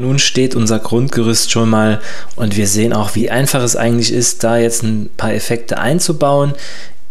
Nun steht unser Grundgerüst schon mal und wir sehen auch, wie einfach es eigentlich ist, da jetzt ein paar Effekte einzubauen.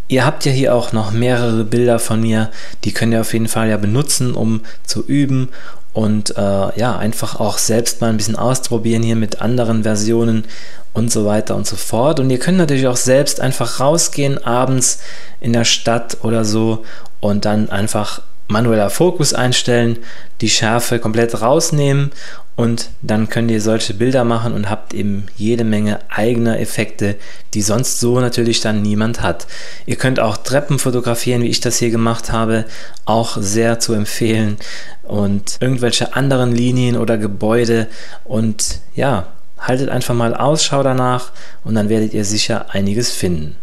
Ihr habt ja hier auch noch mehrere Bilder von mir, die könnt ihr auf jeden Fall ja benutzen, um zu üben und äh, ja, einfach auch selbst mal ein bisschen ausprobieren hier mit anderen Versionen und so weiter und so fort. Und ihr könnt natürlich auch selbst einfach rausgehen abends in der Stadt oder so und dann einfach manueller Fokus einstellen, die Schärfe komplett rausnehmen und dann könnt ihr solche Bilder machen und habt eben jede Menge eigener Effekte, die sonst so natürlich dann niemand hat. Ihr könnt auch Treppen fotografieren, wie ich das hier gemacht habe, auch sehr zu empfehlen und irgendwelche anderen Linien oder Gebäude und ja, haltet einfach mal Ausschau danach und dann werdet ihr sicher einiges finden.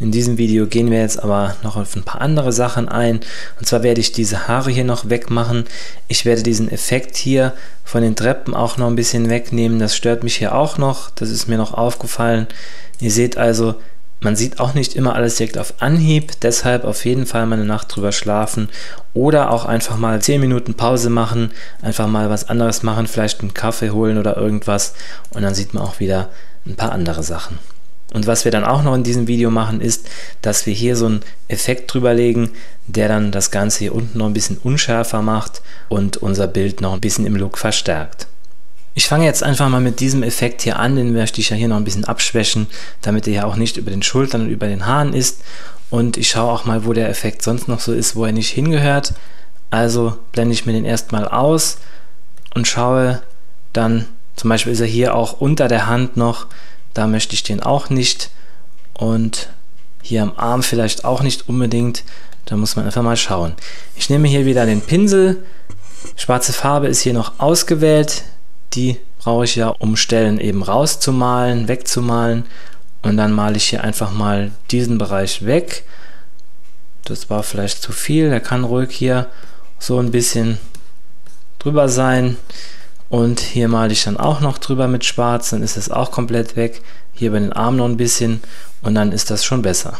In diesem Video gehen wir jetzt aber noch auf ein paar andere Sachen ein. Und zwar werde ich diese Haare hier noch wegmachen. Ich werde diesen Effekt hier von den Treppen auch noch ein bisschen wegnehmen. Das stört mich hier auch noch. Das ist mir noch aufgefallen. Ihr seht also, man sieht auch nicht immer alles direkt auf Anhieb. Deshalb auf jeden Fall mal eine Nacht drüber schlafen. Oder auch einfach mal 10 Minuten Pause machen. Einfach mal was anderes machen. Vielleicht einen Kaffee holen oder irgendwas. Und dann sieht man auch wieder ein paar andere Sachen. Und was wir dann auch noch in diesem Video machen, ist, dass wir hier so einen Effekt drüber legen, der dann das Ganze hier unten noch ein bisschen unschärfer macht und unser Bild noch ein bisschen im Look verstärkt. Ich fange jetzt einfach mal mit diesem Effekt hier an, den möchte ich ja hier noch ein bisschen abschwächen, damit er ja auch nicht über den Schultern und über den Haaren ist. Und ich schaue auch mal, wo der Effekt sonst noch so ist, wo er nicht hingehört. Also blende ich mir den erstmal aus und schaue dann, zum Beispiel ist er hier auch unter der Hand noch, da möchte ich den auch nicht. Und hier am Arm vielleicht auch nicht unbedingt. Da muss man einfach mal schauen. Ich nehme hier wieder den Pinsel. Schwarze Farbe ist hier noch ausgewählt. Die brauche ich ja, um Stellen eben rauszumalen, wegzumalen. Und dann male ich hier einfach mal diesen Bereich weg. Das war vielleicht zu viel. Der kann ruhig hier so ein bisschen drüber sein. Und hier male ich dann auch noch drüber mit schwarz, dann ist es auch komplett weg. Hier bei den Armen noch ein bisschen und dann ist das schon besser.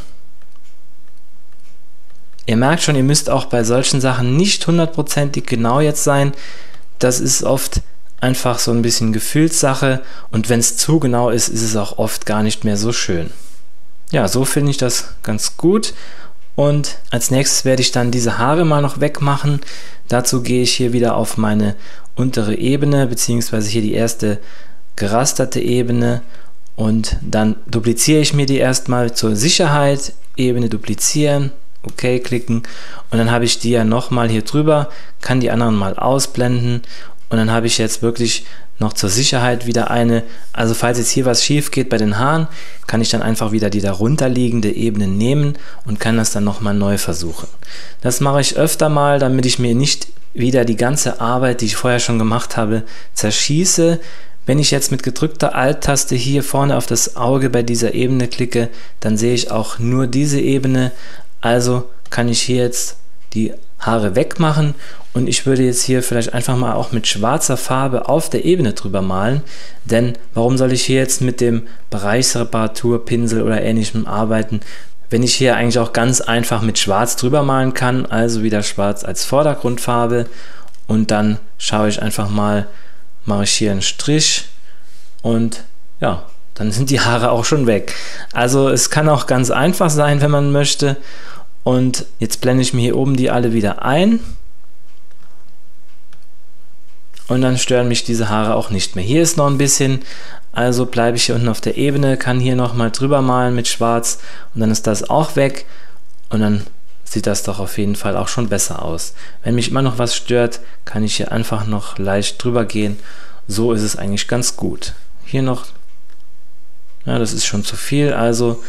Ihr merkt schon, ihr müsst auch bei solchen Sachen nicht hundertprozentig genau jetzt sein. Das ist oft einfach so ein bisschen Gefühlssache und wenn es zu genau ist, ist es auch oft gar nicht mehr so schön. Ja, so finde ich das ganz gut. Und als nächstes werde ich dann diese Haare mal noch wegmachen. Dazu gehe ich hier wieder auf meine untere Ebene, beziehungsweise hier die erste gerasterte Ebene. Und dann dupliziere ich mir die erstmal zur Sicherheit, Ebene duplizieren, OK klicken. Und dann habe ich die ja nochmal hier drüber, kann die anderen mal ausblenden und dann habe ich jetzt wirklich noch zur Sicherheit wieder eine, also falls jetzt hier was schief geht bei den Haaren, kann ich dann einfach wieder die darunter liegende Ebene nehmen und kann das dann nochmal neu versuchen. Das mache ich öfter mal, damit ich mir nicht wieder die ganze Arbeit, die ich vorher schon gemacht habe, zerschieße. Wenn ich jetzt mit gedrückter Alt-Taste hier vorne auf das Auge bei dieser Ebene klicke, dann sehe ich auch nur diese Ebene. Also kann ich hier jetzt die Haare wegmachen. Und ich würde jetzt hier vielleicht einfach mal auch mit schwarzer Farbe auf der Ebene drüber malen, denn warum soll ich hier jetzt mit dem Bereichsreparaturpinsel oder ähnlichem arbeiten, wenn ich hier eigentlich auch ganz einfach mit Schwarz drüber malen kann, also wieder Schwarz als Vordergrundfarbe. Und dann schaue ich einfach mal, mache ich hier einen Strich. Und ja, dann sind die Haare auch schon weg. Also es kann auch ganz einfach sein, wenn man möchte. Und jetzt blende ich mir hier oben die alle wieder ein. Und dann stören mich diese Haare auch nicht mehr. Hier ist noch ein bisschen, also bleibe ich hier unten auf der Ebene, kann hier nochmal drüber malen mit schwarz und dann ist das auch weg und dann sieht das doch auf jeden Fall auch schon besser aus. Wenn mich immer noch was stört, kann ich hier einfach noch leicht drüber gehen. So ist es eigentlich ganz gut. Hier noch, ja, das ist schon zu viel, also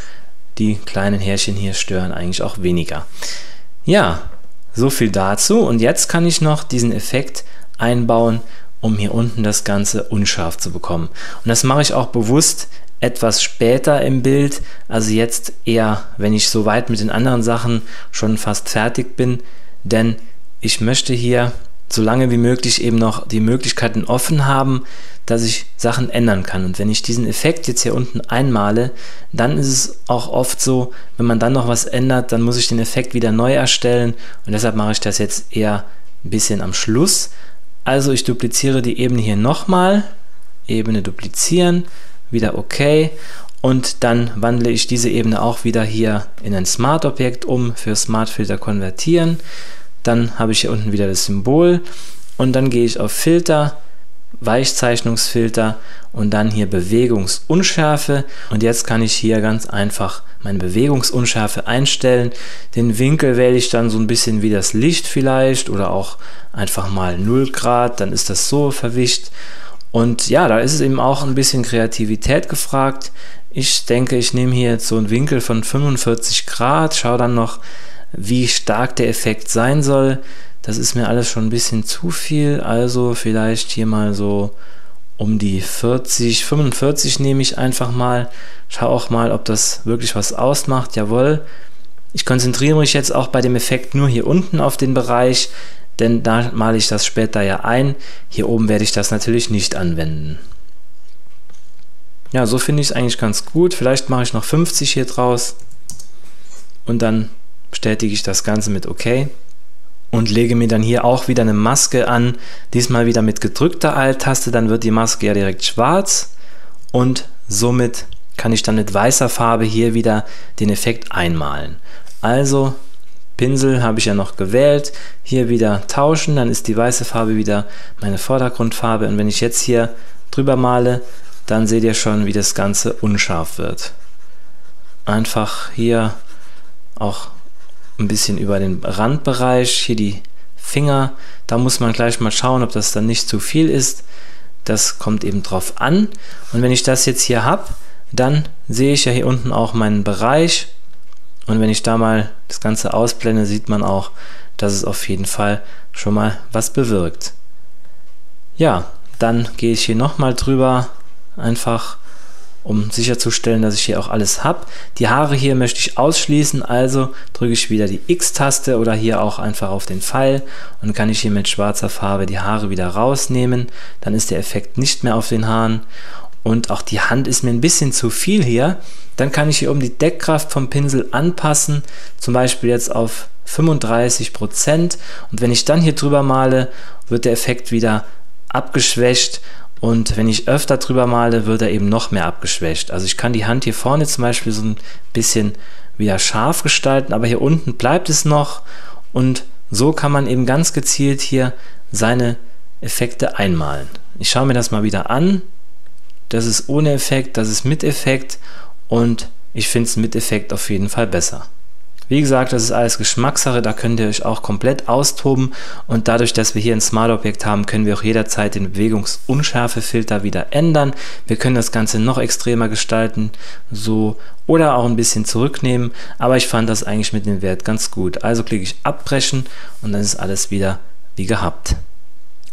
die kleinen Härchen hier stören eigentlich auch weniger. Ja, so viel dazu und jetzt kann ich noch diesen Effekt einbauen, um hier unten das Ganze unscharf zu bekommen. Und das mache ich auch bewusst etwas später im Bild, also jetzt eher, wenn ich soweit mit den anderen Sachen schon fast fertig bin, denn ich möchte hier so lange wie möglich eben noch die Möglichkeiten offen haben, dass ich Sachen ändern kann. Und wenn ich diesen Effekt jetzt hier unten einmale, dann ist es auch oft so, wenn man dann noch was ändert, dann muss ich den Effekt wieder neu erstellen und deshalb mache ich das jetzt eher ein bisschen am Schluss, Also ich dupliziere die Ebene hier nochmal, Ebene duplizieren, wieder OK und dann wandle ich diese Ebene auch wieder hier in ein Smart-Objekt um, für Smart Filter konvertieren. Dann habe ich hier unten wieder das Symbol und dann gehe ich auf Filter, Weichzeichnungsfilter und dann hier Bewegungsunschärfe und jetzt kann ich hier ganz einfach meine Bewegungsunschärfe einstellen. Den Winkel wähle ich dann so ein bisschen wie das Licht vielleicht oder auch einfach mal 0 Grad, dann ist das so verwischt. Und ja, da ist es eben auch ein bisschen Kreativität gefragt. Ich denke, ich nehme hier jetzt so einen Winkel von 45 Grad, schaue dann noch, wie stark der Effekt sein soll. Das ist mir alles schon ein bisschen zu viel, also vielleicht hier mal so um die 40, 45 nehme ich einfach mal. Schau auch mal, ob das wirklich was ausmacht. Jawohl. Ich konzentriere mich jetzt auch bei dem Effekt nur hier unten auf den Bereich, denn da male ich das später ja ein. Hier oben werde ich das natürlich nicht anwenden. Ja, so finde ich es eigentlich ganz gut. Vielleicht mache ich noch 50 hier draus und dann bestätige ich das Ganze mit OK und lege mir dann hier auch wieder eine Maske an, diesmal wieder mit gedrückter Alt-Taste, dann wird die Maske ja direkt schwarz und somit kann ich dann mit weißer Farbe hier wieder den Effekt einmalen. Also Pinsel habe ich ja noch gewählt, hier wieder tauschen, dann ist die weiße Farbe wieder meine Vordergrundfarbe und wenn ich jetzt hier drüber male, dann seht ihr schon, wie das Ganze unscharf wird. Einfach hier auch ein bisschen über den Randbereich, hier die Finger, da muss man gleich mal schauen, ob das dann nicht zu viel ist. Das kommt eben drauf an. Und wenn ich das jetzt hier habe, dann sehe ich ja hier unten auch meinen Bereich. Und wenn ich da mal das Ganze ausblende, sieht man auch, dass es auf jeden Fall schon mal was bewirkt. Ja, dann gehe ich hier nochmal drüber, einfach um sicherzustellen, dass ich hier auch alles habe. Die Haare hier möchte ich ausschließen, also drücke ich wieder die X-Taste oder hier auch einfach auf den Pfeil und kann ich hier mit schwarzer Farbe die Haare wieder rausnehmen. Dann ist der Effekt nicht mehr auf den Haaren und auch die Hand ist mir ein bisschen zu viel hier. Dann kann ich hier oben die Deckkraft vom Pinsel anpassen, zum Beispiel jetzt auf 35% und wenn ich dann hier drüber male, wird der Effekt wieder abgeschwächt und wenn ich öfter drüber male, wird er eben noch mehr abgeschwächt. Also ich kann die Hand hier vorne zum Beispiel so ein bisschen wieder scharf gestalten, aber hier unten bleibt es noch. Und so kann man eben ganz gezielt hier seine Effekte einmalen. Ich schaue mir das mal wieder an. Das ist ohne Effekt, das ist mit Effekt und ich finde es mit Effekt auf jeden Fall besser. Wie gesagt, das ist alles Geschmackssache, da könnt ihr euch auch komplett austoben und dadurch, dass wir hier ein Smart-Objekt haben, können wir auch jederzeit den Bewegungsunschärfe-Filter wieder ändern. Wir können das Ganze noch extremer gestalten, so oder auch ein bisschen zurücknehmen, aber ich fand das eigentlich mit dem Wert ganz gut. Also klicke ich abbrechen und dann ist alles wieder wie gehabt.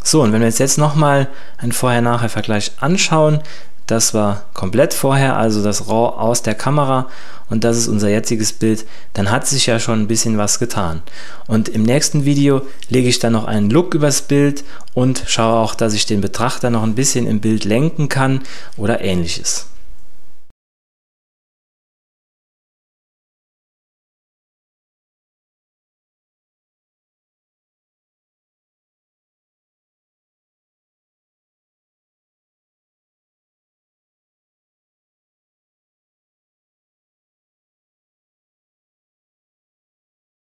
So, und wenn wir jetzt nochmal einen Vorher-Nachher-Vergleich anschauen, das war komplett vorher, also das RAW aus der Kamera und das ist unser jetziges Bild, dann hat sich ja schon ein bisschen was getan. Und im nächsten Video lege ich dann noch einen Look übers Bild und schaue auch, dass ich den Betrachter noch ein bisschen im Bild lenken kann oder ähnliches.